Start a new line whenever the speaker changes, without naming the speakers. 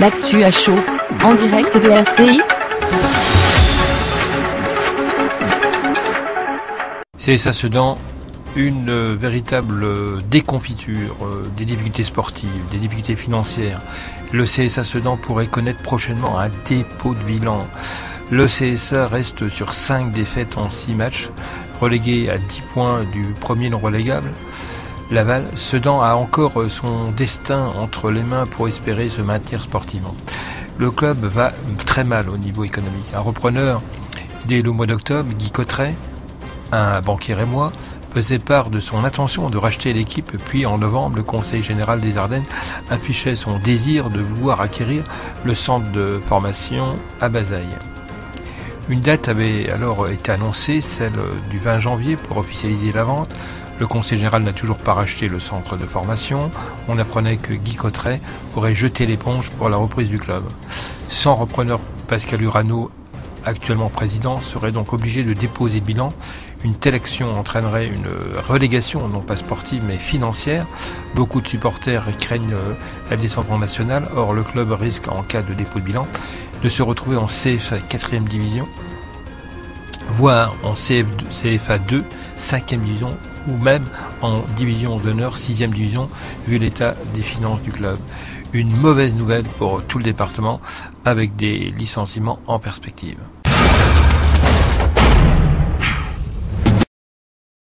l'actu à chaud, en direct de RCI.
C'est Sedan, une euh, véritable euh, déconfiture euh, des difficultés sportives, des difficultés financières. Le CSA Sedan pourrait connaître prochainement un dépôt de bilan. Le CSA reste sur 5 défaites en 6 matchs, relégué à 10 points du premier non relégable. Laval, Sedan a encore son destin entre les mains pour espérer se maintenir sportivement. Le club va très mal au niveau économique. Un repreneur, dès le mois d'octobre, Guy Cotteret, un banquier rémois, faisait part de son intention de racheter l'équipe, puis en novembre, le Conseil général des Ardennes affichait son désir de vouloir acquérir le centre de formation à Bazaille. Une date avait alors été annoncée, celle du 20 janvier, pour officialiser la vente. Le Conseil général n'a toujours pas racheté le centre de formation. On apprenait que Guy Cotteret aurait jeté l'éponge pour la reprise du club. Sans repreneur, Pascal Urano, actuellement président, serait donc obligé de déposer le bilan. Une telle action entraînerait une relégation, non pas sportive mais financière. Beaucoup de supporters craignent la descente en nationale. Or, le club risque, en cas de dépôt de bilan, de se retrouver en CFA 4e division, voire en CFA 2, 5e division ou même en division d'honneur, 6e division, vu l'état des finances du club. Une mauvaise nouvelle pour tout le département avec des licenciements en perspective.